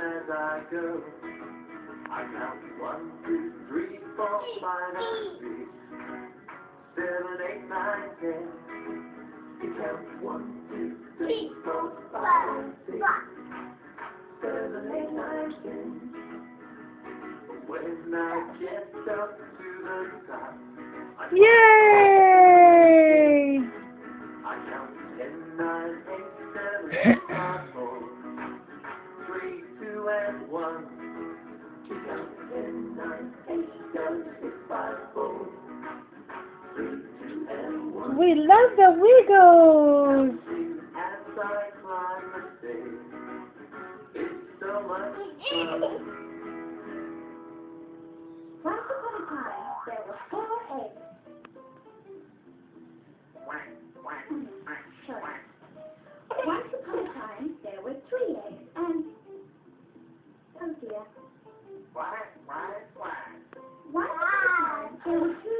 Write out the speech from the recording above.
as I go. I count one, two, three, four, five, and six, seven, eight, nine, ten. You count one, two, three, four, five, and six, seven, eight, nine, ten. When I get up to the top, I Yay! I count ten, nine, eight, seven, one. You count ten, nine, eight, seven, six, five, four, three, two, and one. We love the Wiggles! Counting as I climb the stairs. It's so much fun. Once upon a time, there were Thank you.